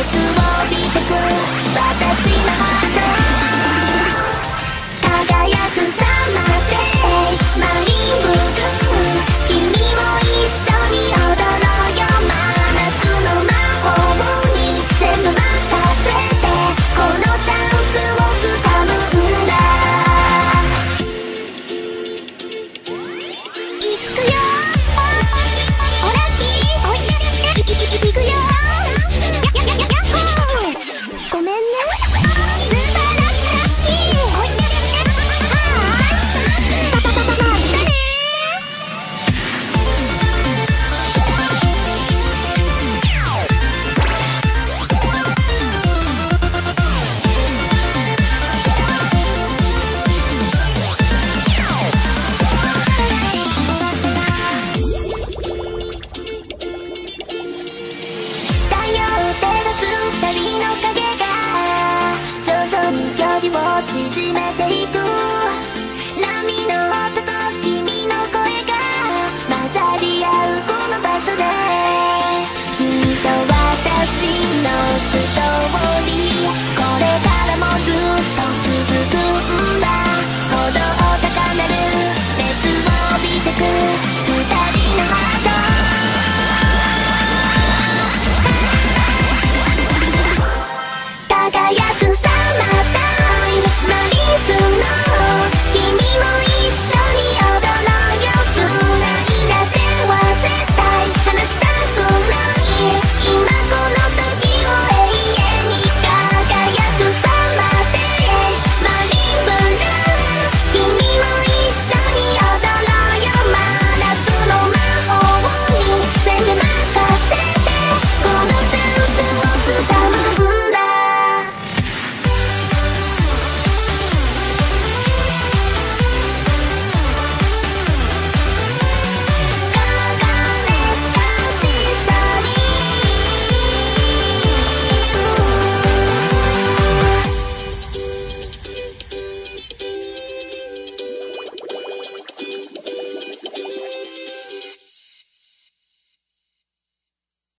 熱を帯てく縮めていく。波の音と君の声が混ざり合うこの場所で。きっと私のストーリーこれからもずっと